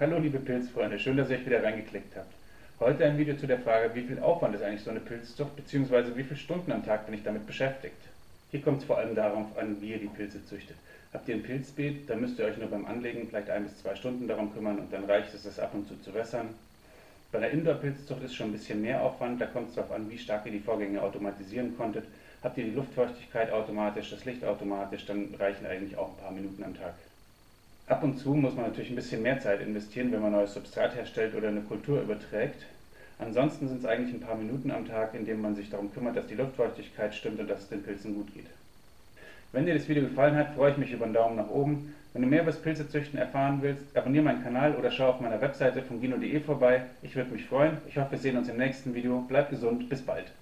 Hallo liebe Pilzfreunde, schön, dass ihr euch wieder reingeklickt habt. Heute ein Video zu der Frage, wie viel Aufwand ist eigentlich so eine Pilzzucht, beziehungsweise wie viele Stunden am Tag bin ich damit beschäftigt. Hier kommt es vor allem darauf an, wie ihr die Pilze züchtet. Habt ihr ein Pilzbeet, dann müsst ihr euch nur beim Anlegen vielleicht ein bis zwei Stunden darum kümmern und dann reicht es, es ab und zu zu wässern. Bei der Indoor-Pilzzucht ist schon ein bisschen mehr Aufwand, da kommt es darauf an, wie stark ihr die Vorgänge automatisieren konntet. Habt ihr die Luftfeuchtigkeit automatisch, das Licht automatisch, dann reichen eigentlich auch ein paar Minuten am Tag. Ab und zu muss man natürlich ein bisschen mehr Zeit investieren, wenn man neues Substrat herstellt oder eine Kultur überträgt. Ansonsten sind es eigentlich ein paar Minuten am Tag, in denen man sich darum kümmert, dass die Luftfeuchtigkeit stimmt und dass es den Pilzen gut geht. Wenn dir das Video gefallen hat, freue ich mich über einen Daumen nach oben. Wenn du mehr über das Pilzezüchten erfahren willst, abonniere meinen Kanal oder schau auf meiner Webseite von gino.de vorbei. Ich würde mich freuen. Ich hoffe, wir sehen uns im nächsten Video. Bleib gesund, bis bald.